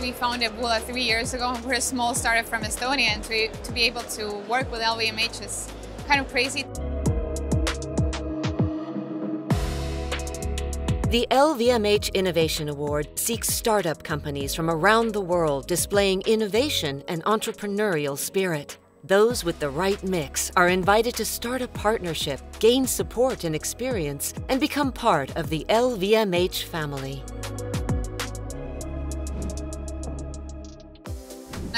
We founded Woola three years ago and we're a small startup from Estonia and to, to be able to work with LVMH is kind of crazy. The LVMH Innovation Award seeks startup companies from around the world displaying innovation and entrepreneurial spirit. Those with the right mix are invited to start a partnership, gain support and experience, and become part of the LVMH family.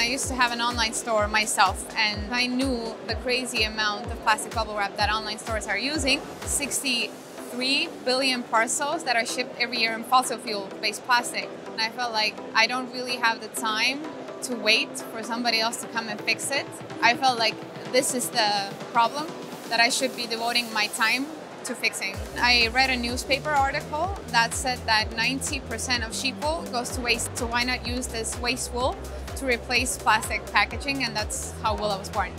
I used to have an online store myself and I knew the crazy amount of plastic bubble wrap that online stores are using. 63 billion parcels that are shipped every year in fossil fuel based plastic. And I felt like I don't really have the time to wait for somebody else to come and fix it. I felt like this is the problem that I should be devoting my time to fixing. I read a newspaper article that said that 90% of sheep wool goes to waste, so why not use this waste wool to replace plastic packaging, and that's how Woola was born.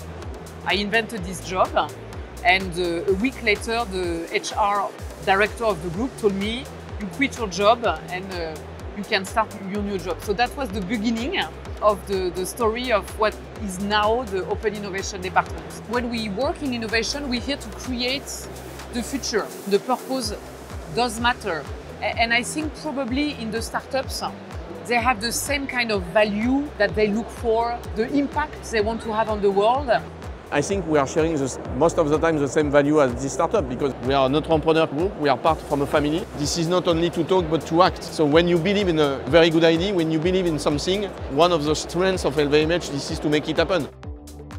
I invented this job, and uh, a week later, the HR director of the group told me, you quit your job and uh, you can start your new job. So that was the beginning of the, the story of what is now the Open Innovation Department. When we work in innovation, we're here to create the future. The purpose does matter. And I think probably in the startups, they have the same kind of value that they look for, the impact they want to have on the world. I think we are sharing this, most of the time the same value as this startup because we are an entrepreneur group, we are part from a family. This is not only to talk but to act. So when you believe in a very good idea, when you believe in something, one of the strengths of LVMH this is to make it happen.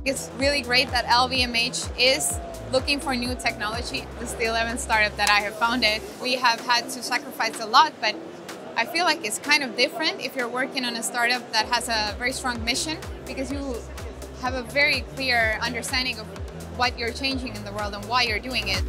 It's really great that LVMH is looking for new technology. This is the 11th startup that I have founded. We have had to sacrifice a lot, but I feel like it's kind of different if you're working on a startup that has a very strong mission because you have a very clear understanding of what you're changing in the world and why you're doing it.